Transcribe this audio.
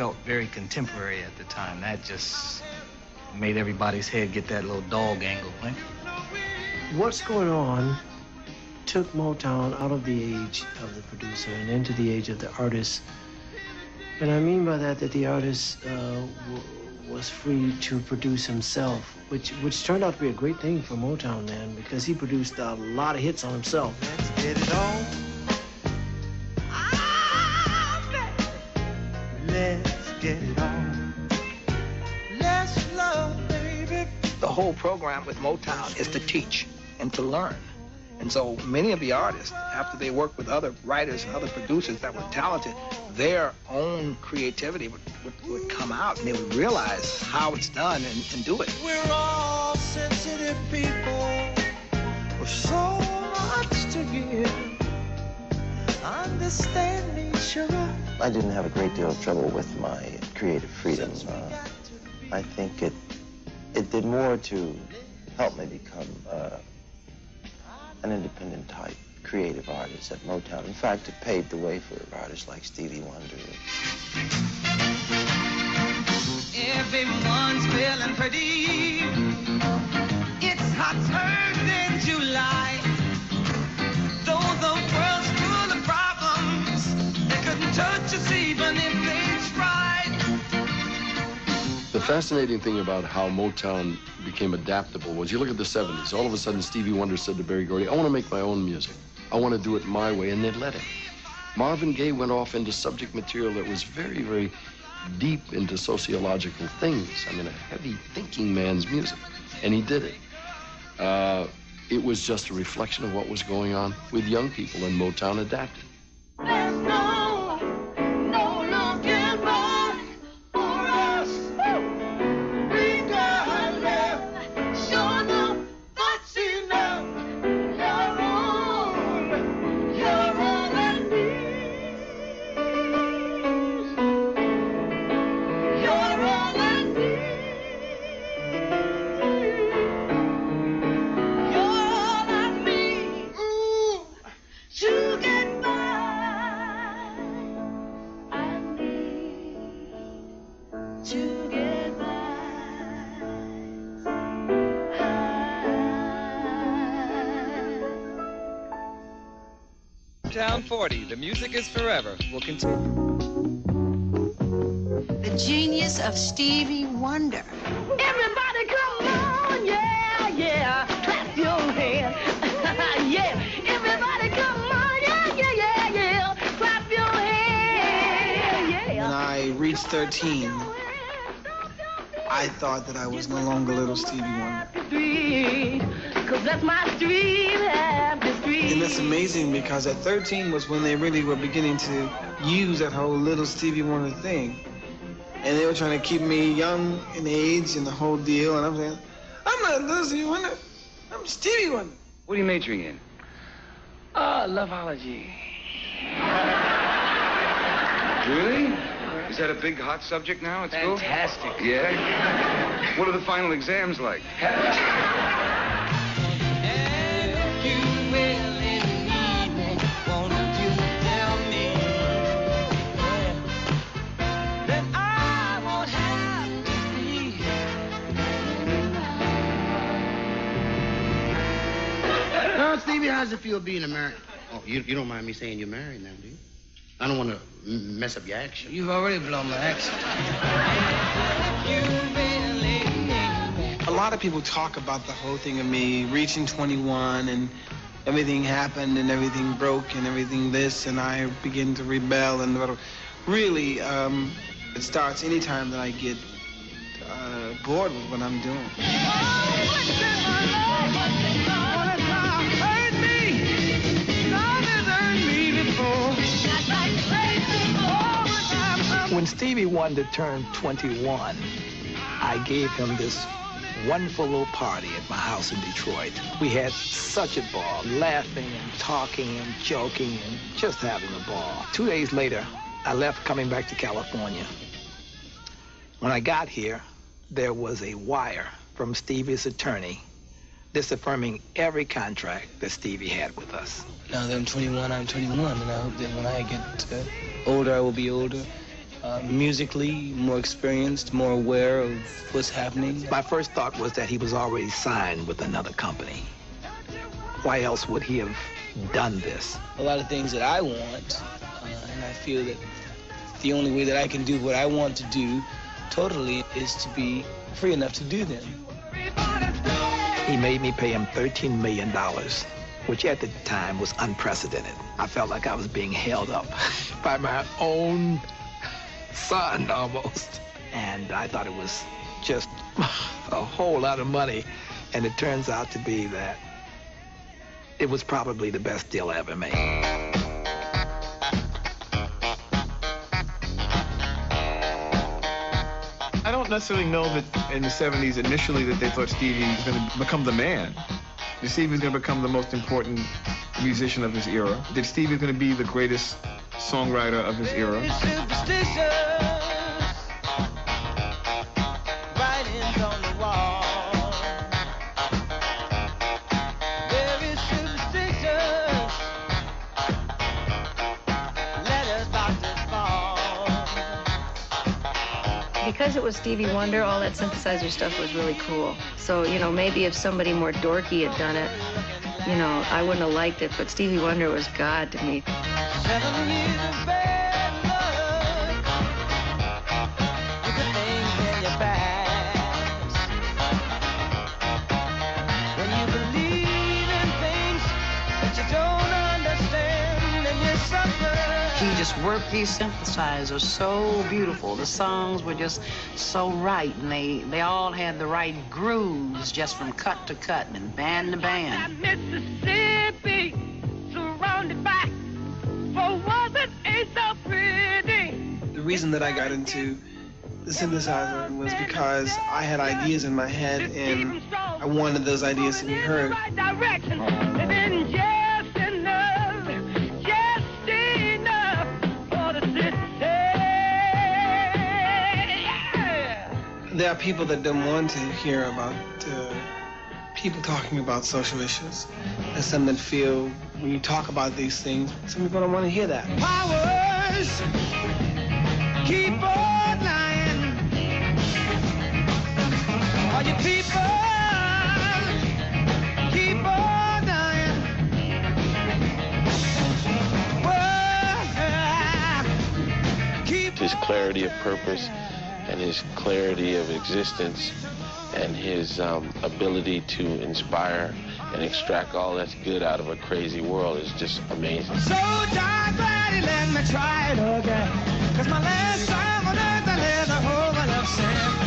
felt very contemporary at the time. That just made everybody's head get that little dog angle. Right? What's going on took Motown out of the age of the producer and into the age of the artist. And I mean by that that the artist uh, was free to produce himself, which which turned out to be a great thing for Motown, man, because he produced a lot of hits on himself. Get it on. Let's get it on. Let's love, baby. The whole program with Motown is to teach and to learn. And so many of the artists, after they work with other writers and other producers that were talented, their own creativity would, would, would come out and they would realize how it's done and, and do it. We're all sensitive people with so much to give. Understand me, sugar. I didn't have a great deal of trouble with my creative freedom. Uh, I think it it did more to help me become uh, an independent type creative artist at Motown. In fact, it paved the way for artists like Stevie Wonder. Everyone's feeling pretty. It's July. Even if they tried. The fascinating thing about how Motown became adaptable was you look at the 70s, all of a sudden Stevie Wonder said to Berry Gordy, I want to make my own music. I want to do it my way, and they'd let him. Marvin Gaye went off into subject material that was very, very deep into sociological things. I mean, a heavy thinking man's music, and he did it. Uh, it was just a reflection of what was going on with young people, and Motown adapted. By. Town 40, the music is forever. Will continue. The genius of Stevie Wonder. Everybody come on, yeah, yeah. Clap your hands. yeah. Everybody come on, yeah, yeah, yeah, yeah. Clap your hands. Yeah. When I reached 13, I thought that I was no longer little Stevie Wonder. Cause that's my street, happy street. And that's amazing because at 13 was when they really were beginning to use that whole little Stevie Wonder thing. And they were trying to keep me young in age and the whole deal. And I'm saying, I'm not little Stevie Wonder. I'm Stevie Wonder. What are you majoring in? Ah, loveology. Really? Is that a big hot subject now at school? Fantastic. Yeah? what are the final exams like? Stevie, how's it feel being a married? Oh, you, you don't mind me saying you're married now, do you? I don't want to mess up your action. You've already blown my accent. A lot of people talk about the whole thing of me reaching 21 and everything happened and everything broke and everything this and I begin to rebel and whatever. really um, it starts anytime that I get uh, bored with what I'm doing. Stevie Wonder turn 21, I gave him this wonderful little party at my house in Detroit. We had such a ball, laughing and talking and joking and just having a ball. Two days later, I left coming back to California. When I got here, there was a wire from Stevie's attorney disaffirming every contract that Stevie had with us. Now that I'm 21, I'm 21, and I hope that when I get uh, older, I will be older. Uh, musically, more experienced, more aware of what's happening. My first thought was that he was already signed with another company. Why else would he have done this? A lot of things that I want, uh, and I feel that the only way that I can do what I want to do totally is to be free enough to do them. He made me pay him $13 million, which at the time was unprecedented. I felt like I was being held up by my own son almost. And I thought it was just a whole lot of money. And it turns out to be that it was probably the best deal I ever made. I don't necessarily know that in the 70s initially that they thought Stevie was going to become the man. Stevie was going to become the most important musician of his era. That Stevie was going to be the greatest songwriter of his era. because it was Stevie Wonder, all that synthesizer stuff was really cool. So, you know, maybe if somebody more dorky had done it, you know, I wouldn't have liked it, but Stevie Wonder was God to me. He just worked these synthesizers so beautiful. The songs were just so right, and they, they all had the right grooves just from cut to cut and band to band. Reason that I got into the synthesizer was because I had ideas in my head and I wanted those ideas to be heard. There are people that don't want to hear about uh, people talking about social issues. There's some that feel when you talk about these things, some people don't want to hear that. Powers keep on lying. All you people keep on dying. Well, keep His clarity of purpose and his clarity of existence and his um, ability to inspire and extract all that's good out of a crazy world is just amazing. so darn glad he let me try it again. Cause my last time on earth I lived a whole I know